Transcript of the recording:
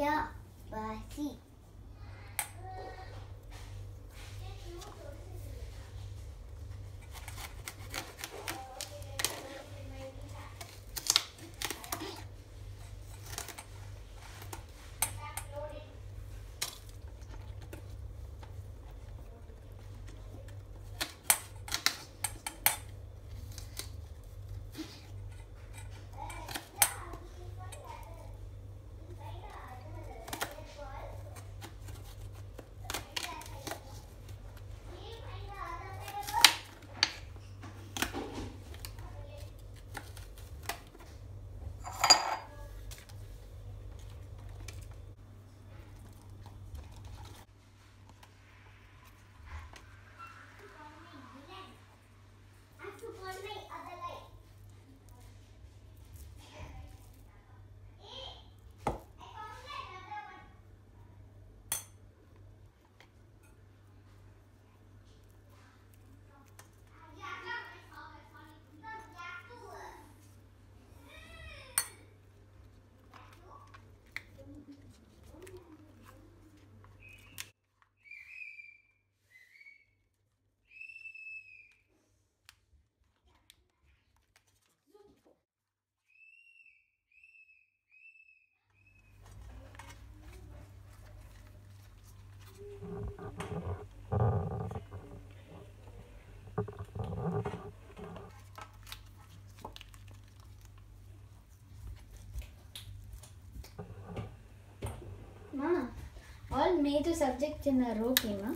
らばしい。మేజర్ subject in రోకేమా